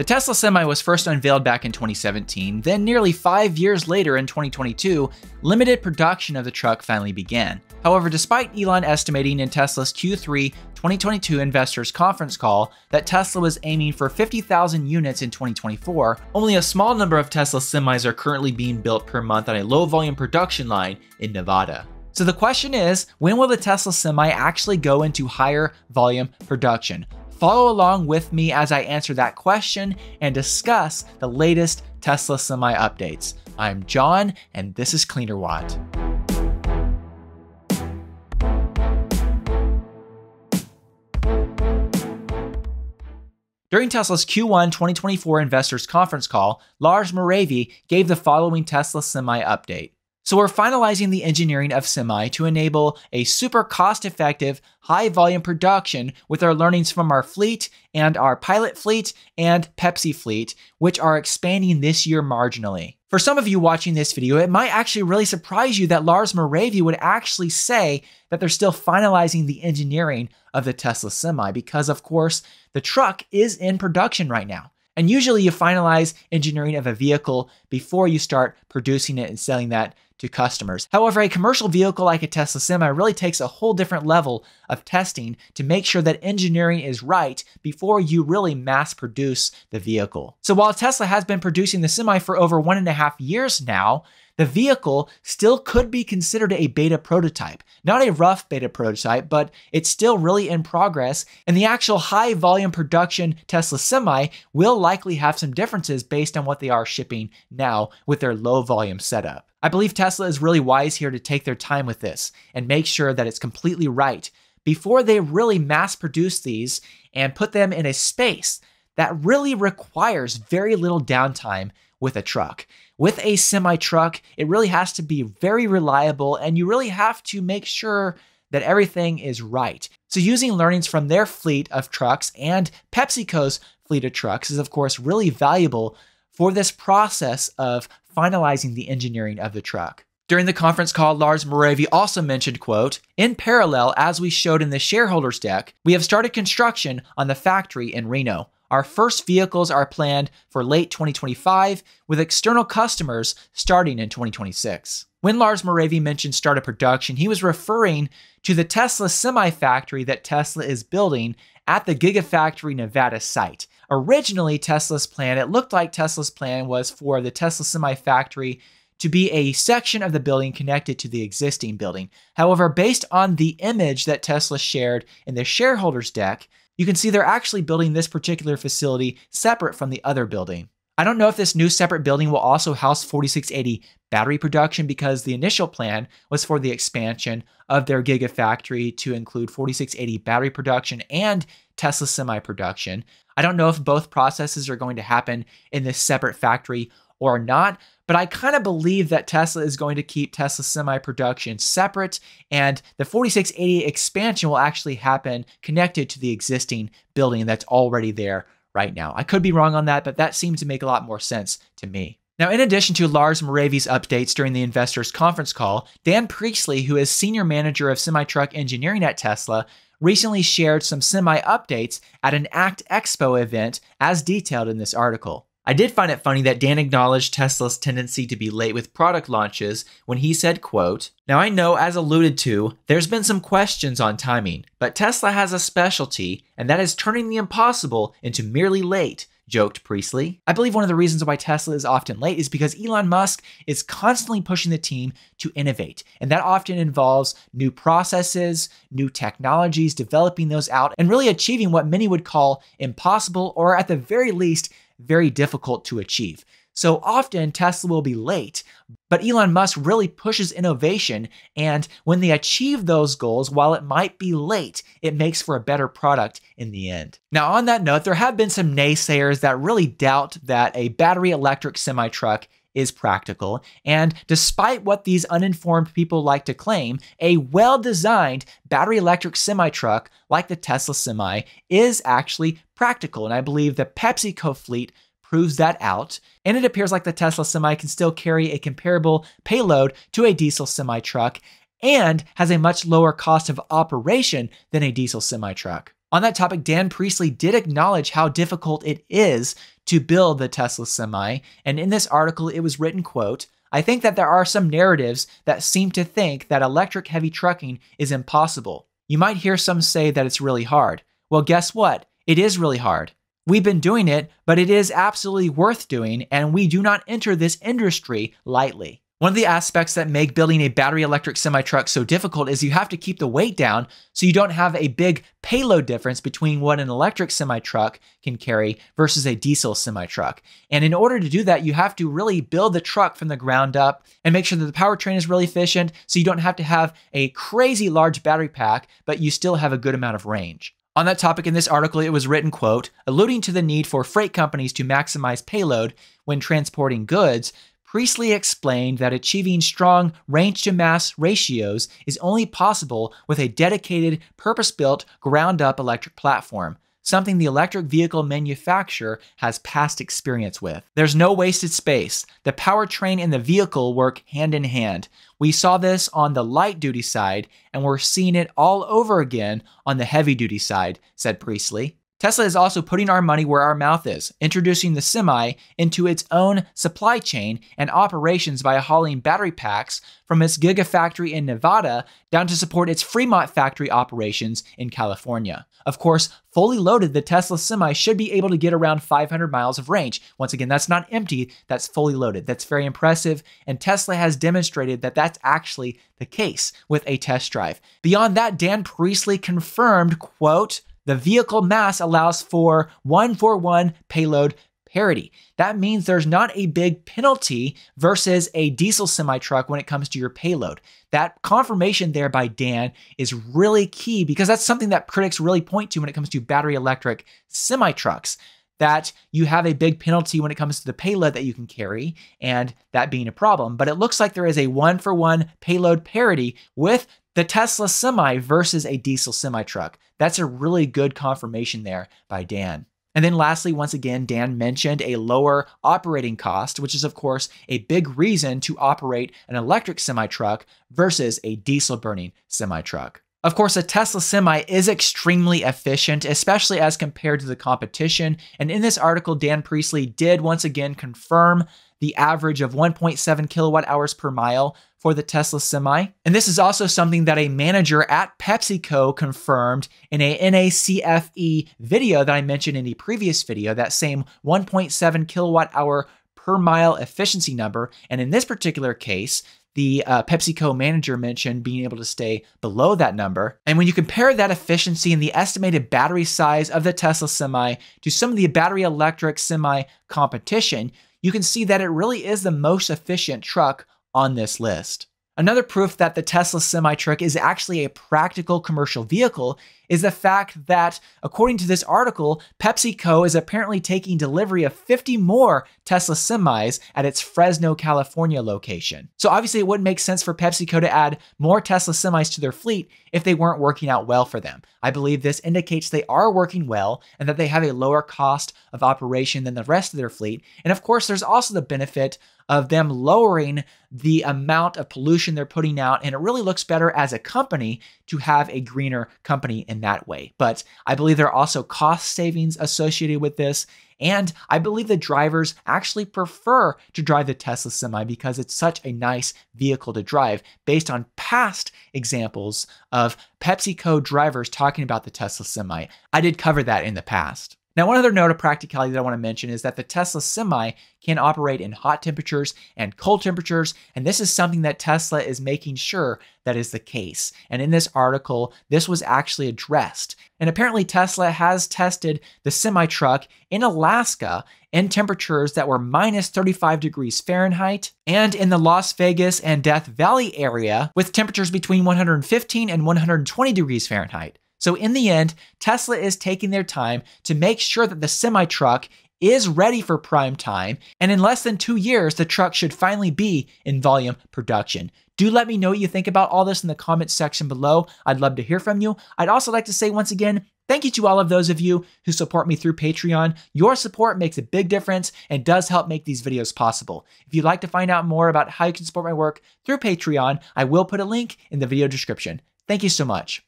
The Tesla Semi was first unveiled back in 2017, then nearly five years later in 2022, limited production of the truck finally began. However, despite Elon estimating in Tesla's Q3 2022 investors conference call that Tesla was aiming for 50,000 units in 2024, only a small number of Tesla semis are currently being built per month on a low volume production line in Nevada. So the question is, when will the Tesla Semi actually go into higher volume production? Follow along with me as I answer that question and discuss the latest Tesla Semi updates. I'm John, and this is Cleanerwatt. During Tesla's Q1 2024 investors conference call, Lars Moravy gave the following Tesla Semi update. So we're finalizing the engineering of Semi to enable a super cost-effective, high-volume production with our learnings from our fleet and our pilot fleet and Pepsi fleet, which are expanding this year marginally. For some of you watching this video, it might actually really surprise you that Lars Moravy would actually say that they're still finalizing the engineering of the Tesla Semi because, of course, the truck is in production right now. And usually you finalize engineering of a vehicle before you start producing it and selling that to customers. However, a commercial vehicle like a Tesla Semi really takes a whole different level of testing to make sure that engineering is right before you really mass produce the vehicle. So while Tesla has been producing the Semi for over one and a half years now, the vehicle still could be considered a beta prototype. Not a rough beta prototype, but it's still really in progress, and the actual high volume production Tesla Semi will likely have some differences based on what they are shipping now with their low volume setup. I believe Tesla is really wise here to take their time with this and make sure that it's completely right before they really mass produce these and put them in a space that really requires very little downtime with a truck. With a semi truck, it really has to be very reliable and you really have to make sure that everything is right. So, using learnings from their fleet of trucks and PepsiCo's fleet of trucks is, of course, really valuable for this process of finalizing the engineering of the truck. During the conference call, Lars Moravy also mentioned, quote, In parallel, as we showed in the shareholders deck, we have started construction on the factory in Reno. Our first vehicles are planned for late 2025, with external customers starting in 2026. When Lars Moravy mentioned start of production, he was referring to the Tesla semi factory that Tesla is building at the Gigafactory Nevada site. Originally, Tesla's plan, it looked like Tesla's plan was for the Tesla semi factory to be a section of the building connected to the existing building. However, based on the image that Tesla shared in the shareholders deck, you can see they're actually building this particular facility separate from the other building. I don't know if this new separate building will also house 4680 battery production because the initial plan was for the expansion of their Gigafactory to include 4680 battery production and Tesla semi production. I don't know if both processes are going to happen in this separate factory or not, but I kind of believe that Tesla is going to keep Tesla semi production separate, and the 4680 expansion will actually happen connected to the existing building that's already there right now. I could be wrong on that, but that seems to make a lot more sense to me. Now, in addition to Lars Moravy's updates during the investors conference call, Dan Priestley, who is senior manager of semi truck engineering at Tesla, recently shared some semi updates at an ACT Expo event as detailed in this article. I did find it funny that Dan acknowledged Tesla's tendency to be late with product launches when he said, quote, Now I know as alluded to, there's been some questions on timing, but Tesla has a specialty, and that is turning the impossible into merely late, joked Priestley. I believe one of the reasons why Tesla is often late is because Elon Musk is constantly pushing the team to innovate. And that often involves new processes, new technologies, developing those out, and really achieving what many would call impossible, or at the very least, very difficult to achieve. So often Tesla will be late, but Elon Musk really pushes innovation. And when they achieve those goals, while it might be late, it makes for a better product in the end. Now, on that note, there have been some naysayers that really doubt that a battery electric semi truck is practical. And despite what these uninformed people like to claim, a well designed battery electric semi truck like the Tesla Semi is actually practical. And I believe the PepsiCo fleet proves that out. And it appears like the Tesla Semi can still carry a comparable payload to a diesel semi truck and has a much lower cost of operation than a diesel semi truck. On that topic, Dan Priestley did acknowledge how difficult it is to build the Tesla Semi, and in this article it was written, quote, I think that there are some narratives that seem to think that electric heavy trucking is impossible. You might hear some say that it's really hard. Well, guess what? It is really hard. We've been doing it, but it is absolutely worth doing, and we do not enter this industry lightly. One of the aspects that make building a battery electric semi truck so difficult is you have to keep the weight down so you don't have a big payload difference between what an electric semi truck can carry versus a diesel semi truck. And in order to do that, you have to really build the truck from the ground up and make sure that the powertrain is really efficient so you don't have to have a crazy large battery pack, but you still have a good amount of range. On that topic in this article, it was written, quote, alluding to the need for freight companies to maximize payload when transporting goods, Priestley explained that achieving strong range to mass ratios is only possible with a dedicated, purpose built, ground up electric platform, something the electric vehicle manufacturer has past experience with. There's no wasted space. The powertrain and the vehicle work hand in hand. We saw this on the light duty side, and we're seeing it all over again on the heavy duty side, said Priestley. Tesla is also putting our money where our mouth is, introducing the Semi into its own supply chain and operations by hauling battery packs from its Gigafactory in Nevada down to support its Fremont factory operations in California. Of course, fully loaded, the Tesla Semi should be able to get around 500 miles of range. Once again, that's not empty, that's fully loaded. That's very impressive, and Tesla has demonstrated that that's actually the case with a test drive. Beyond that, Dan Priestley confirmed, quote, the vehicle mass allows for one for one payload parity. That means there's not a big penalty versus a diesel semi truck when it comes to your payload. That confirmation there by Dan is really key because that's something that critics really point to when it comes to battery electric semi trucks. That you have a big penalty when it comes to the payload that you can carry, and that being a problem. But it looks like there is a one for one payload parity with the Tesla Semi versus a diesel semi truck. That's a really good confirmation there by Dan. And then lastly, once again, Dan mentioned a lower operating cost, which is, of course, a big reason to operate an electric semi truck versus a diesel burning semi truck. Of course, a Tesla Semi is extremely efficient, especially as compared to the competition. And in this article, Dan Priestley did once again confirm the average of 1.7 kilowatt hours per mile for the Tesla Semi. And this is also something that a manager at PepsiCo confirmed in a NACFE video that I mentioned in the previous video, that same 1.7 kilowatt hour per mile efficiency number. And in this particular case, the uh, PepsiCo manager mentioned being able to stay below that number. And when you compare that efficiency and the estimated battery size of the Tesla Semi to some of the battery electric semi competition, you can see that it really is the most efficient truck on this list. Another proof that the Tesla semi truck is actually a practical commercial vehicle is the fact that, according to this article, PepsiCo is apparently taking delivery of 50 more Tesla semis at its Fresno, California location. So obviously, it wouldn't make sense for PepsiCo to add more Tesla semis to their fleet if they weren't working out well for them. I believe this indicates they are working well and that they have a lower cost of operation than the rest of their fleet. And of course, there's also the benefit of them lowering the amount of pollution they're putting out. And it really looks better as a company to have a greener company in that way. But I believe there are also cost savings associated with this. And I believe the drivers actually prefer to drive the Tesla Semi because it's such a nice vehicle to drive based on past examples of PepsiCo drivers talking about the Tesla Semi. I did cover that in the past. Now, one other note of practicality that I want to mention is that the Tesla Semi can operate in hot temperatures and cold temperatures, and this is something that Tesla is making sure that is the case. And in this article, this was actually addressed. And apparently, Tesla has tested the semi truck in Alaska in temperatures that were minus 35 degrees Fahrenheit, and in the Las Vegas and Death Valley area with temperatures between 115 and 120 degrees Fahrenheit. So in the end, Tesla is taking their time to make sure that the semi truck is ready for prime time, and in less than two years, the truck should finally be in volume production. Do let me know what you think about all this in the comments section below. I'd love to hear from you. I'd also like to say once again, Thank you to all of those of you who support me through Patreon. Your support makes a big difference and does help make these videos possible. If you'd like to find out more about how you can support my work through Patreon, I will put a link in the video description. Thank you so much.